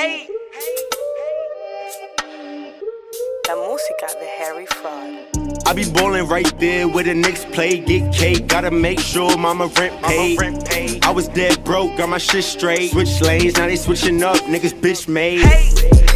Hey. La música de Harry Fraud. I be ballin' right there where the Knicks play. Get cake, gotta make sure mama rent paid. I was dead broke, got my shit straight. Switch lanes, now they switching up, niggas bitch made.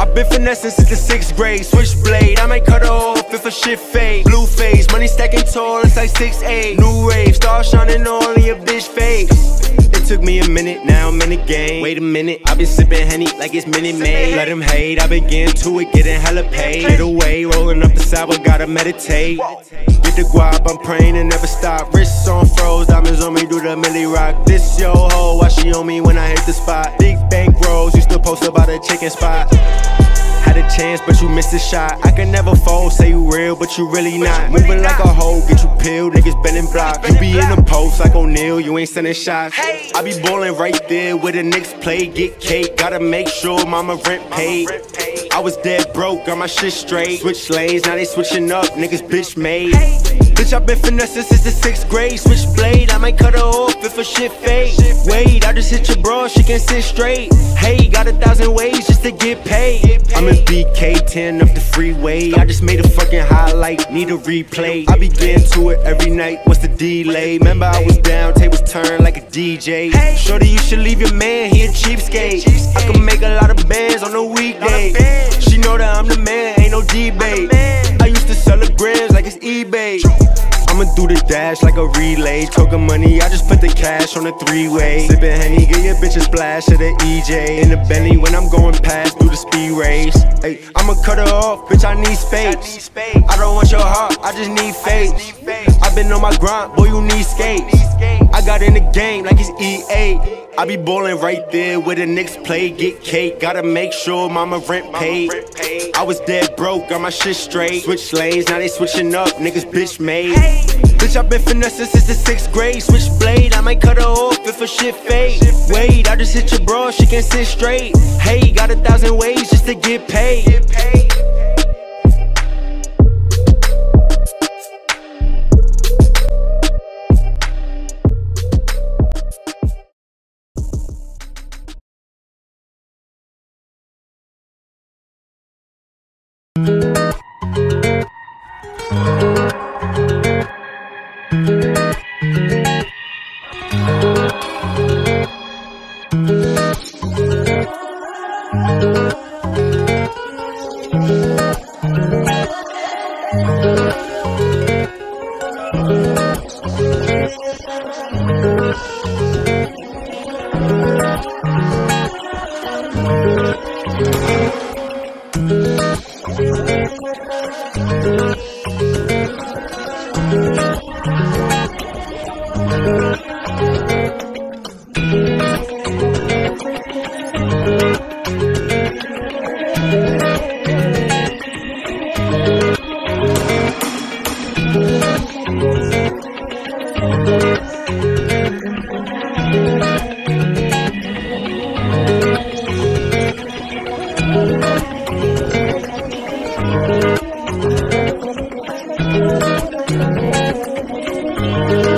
I been finessing since the sixth grade. Switchblade, I might cut her off if a shit fade. Blue face, money stacking tall, it's like 6'8. New wave, star shining only a bitch face. Took me a minute, now I'm in the game. Wait a minute, I been sipping Henny like it's Minute Maid. Let him hate, I been getting to it, getting hella paid. Get away, rolling up the sour, gotta meditate. Get the guap, I'm praying and never stop. Wrists on froze, diamonds on me, do the milli rock. This yo ho, why she on me when I hit the spot? Big bank rolls, used to post about a chicken spot. Had a chance, but you missed a shot. I can never fold, say you real, but you really not. Moving like a hoe, get you peeled, niggas bending block. You be in the post like O'Neal, you ain't sending shots. I be ballin' right there where the Knicks play, get cake. Gotta make sure mama rent paid. I was dead broke, got my shit straight. Switch lanes, now they switching up, niggas bitch made. Bitch, I been finessing since the sixth grade. Switchblade, I might cut her off if a shit fade. Wait, I just hit your bra, she can sit straight. Hey, got a thousand ways just to get paid. I'm in BK 10 up the freeway. I just made a fucking highlight, need a replay. I be getting to it every night, what's the delay? Remember, I was down, tables turned like a DJ. Shorty, you should leave your man, he a cheapskate. I can make a lot of bands on a weekday. She know that I'm the man, ain't no debate. I used to sell the grams like it's eBay. I'ma the dash like a relay. Token money, I just put the cash on the three way. Sippin' Henny, get your bitch a splash of the EJ. In the Bentley when I'm going past through the speed race. Hey, I'ma cut her off, bitch, I need space. I don't want your heart, I just need faith. i been on my grind, boy, you need skates. I got in the game like it's EA. I be ballin' right there where the Knicks play, get cake. Gotta make sure mama rent paid. I was dead broke, got my shit straight. Switch lanes, now they switching up, niggas bitch made. Bitch, I been finessing since the sixth grade. Switch blade, I might cut her off if a shit fade. Wait, I just hit your bra, she can't sit straight. Hey, got thousand ways just to get paid. Get paid. Thank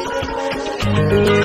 Música